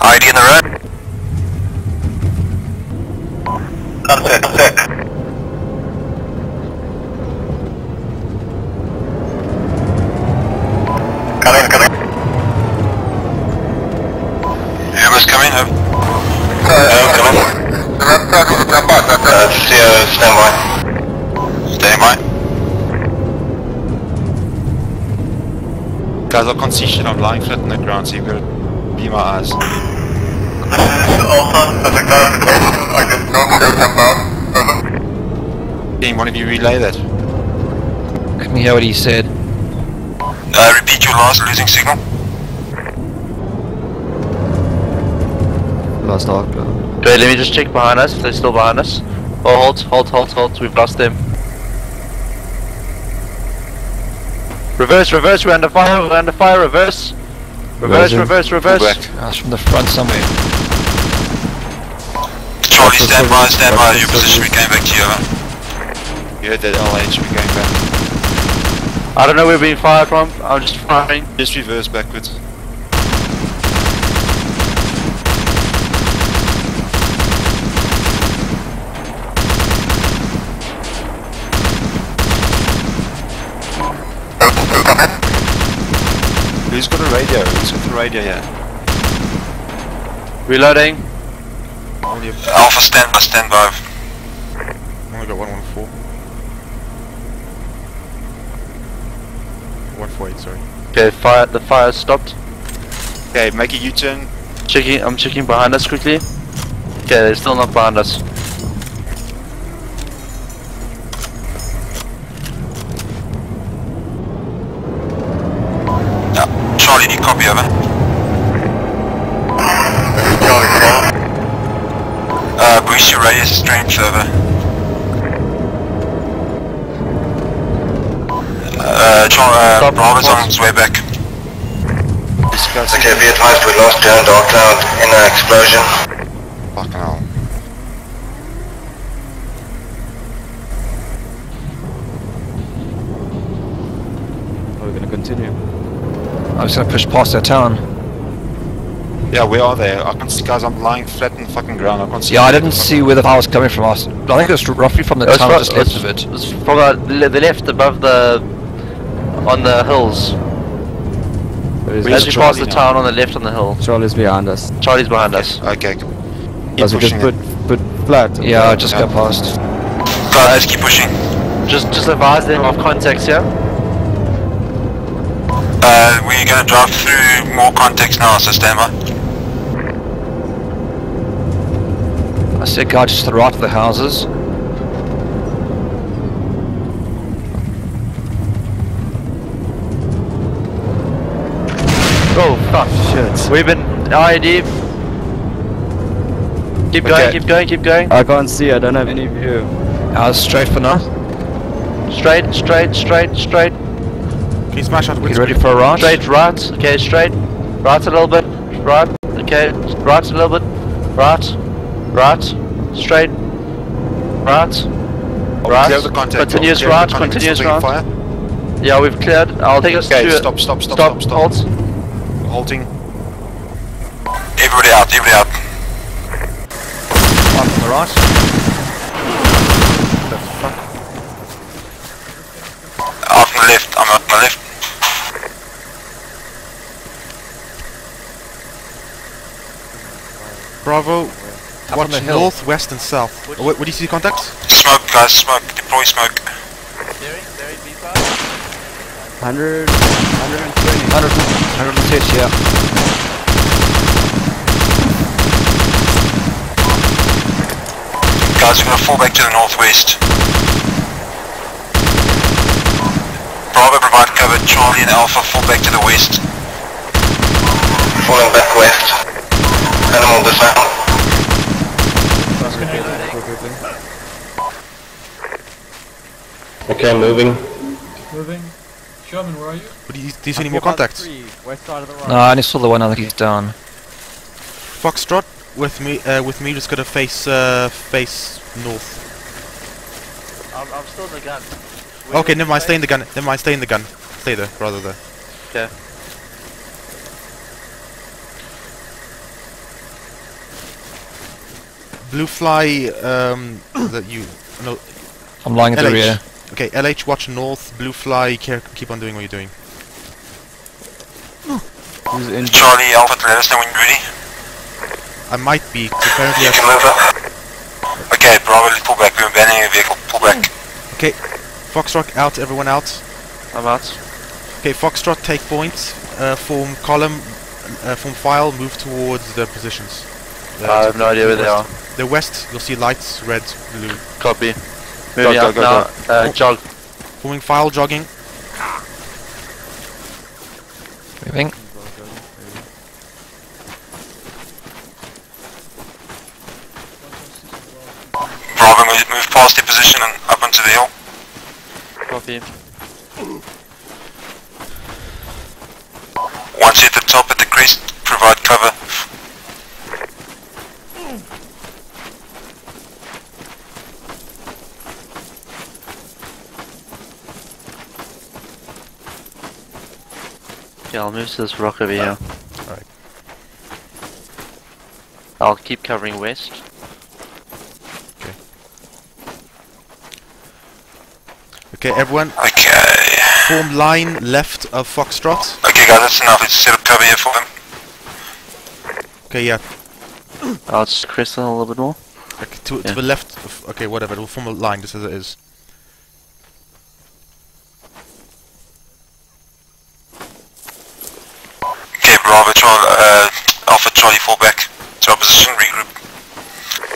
IED in the road. Contact, contact. Coming, coming. Whoever's coming, over. Uh, coming. Uh, CO, stand by. Stand by. Guys, I can't see shit. I'm lying flat on the ground, so you've got to be my eyes. Can one of you relay that? Can we hear what he said? Uh, repeat your last losing signal. Last arc. Okay, let me just check behind us if they're still behind us. Oh, hold, hold, hold, hold. We've lost them. Reverse, reverse. We're under fire. We're under fire. Reverse. Reverse, reverse, reverse. Back. That's from the front somewhere. Charlie, stand by, stand by. Your position, we came back to you, over. You heard that LH, we're going back. I don't know where we're being fired from. I'm just firing. Just reverse backwards. Who's got a radio? Who's got the radio here? Reloading. Only, Alpha, stand by, stand by. only got 114. 148, sorry. Okay, fire. The fire stopped. Okay, make a U-turn. Checking. I'm checking behind us quickly. Okay, they're still not behind us. Yeah. Charlie, do you copy, over? Radius strength, over. Uh, Char- uh, Stop. Bravo's on its way back. Discuss. Okay, be advised we lost ground Dark Cloud in an explosion. Fucking hell. Are we gonna continue? I was gonna push past that town. Yeah, where are they? I can't see guys, I'm lying flat on the fucking ground. I can't see Yeah, I didn't see where the fire was coming from. I, I think it was roughly from the It was town fro- just left of it. it was from the, the left above the on the hills. As you pass the now? town on the left on the hill. Charlie's behind us. Charlie's behind us. Okay, cool. Keep Does we just pushing put put flat? Yeah, I just Yeah. got past. Guys, keep pushing. Just just advise them of contacts here. Uh, we're gonna drive through more contacts now, so stand by. I see a guy just to the right of the houses. Oh fuck. Shit. We've been IED. Keep going, keep going, keep going. I can't see. I don't have any view. Ah, I was straight for now. Straight, straight, straight, straight. Can you smash out Get ready for a rush. Straight right. Okay, straight. Right a little bit. Right. Okay. Right a little bit. Right. Right. Straight. Right. Right. Clear the contact. Continuous Clear the right. contact. Continuous Still right. Fire. Yeah, we've cleared. I'll take us Okay, to stop, stop, stop, stop, stop. Halt. Halting. Everybody out, everybody out. One from the right. Out on the left, I'm out on the left. Bravo. Overwatch on the hill. north, west, and south. What, what do you see contacts? Smoke, guys, smoke. Deploy smoke. 100, 120. 100, 130, yeah. Guys, we're gonna fall back to the northwest. Bravo, provide cover. Charlie and Alpha fall back to the west. Falling back west. Animal dismount. Okay, moving. Moving. Sherman, where are you? What do you, do you see any more contacts? West side of the road. No, I only saw the one. I think he's down. Foxtrot with me. Uh, with me, just gotta face uh, face north. I'm, I'm still in the gun. Okay, never mind. Stay in the gun. Never mind. Stay in the gun. Stay there, rather there. Okay. Blue Fly, um, that you no. I'm lying at the rear. Okay, LH, watch north. Blue Fly, care, keep on doing what you're doing. Who's in? Charlie Alpha, let us know when you're ready. I might be. 'cause apparently, You I can move up. Okay, Bravo, let's pull back. We're abandoning your vehicle. Pull back. Okay, Foxtrot out. Everyone out. I'm out. Okay, Foxtrot, take points. Uh, form column, uh, form file. Move towards the positions. Uh, I have no idea where they are. The west, you'll see lights, red, blue. Copy. Moving go, out go, now. Uh, jog. Forming file, jogging. Moving. Bravo, move, move past your position and up onto the hill. Copy. Once you're at the top at the crest, provide cover. Yeah, I'll move to this rock over here. Alright. I'll keep covering west. Okay, Okay, everyone, Okay. form line left of Foxtrot. Okay guys, that's enough. Let's set up cover here for them. Okay, yeah, I'll just crest a little bit more. okay, to, to the left. Of, okay, whatever. It'll form a line just as it is. Okay, Bravo, Charlie, uh, Alpha, Charlie, fall back to our position, regroup.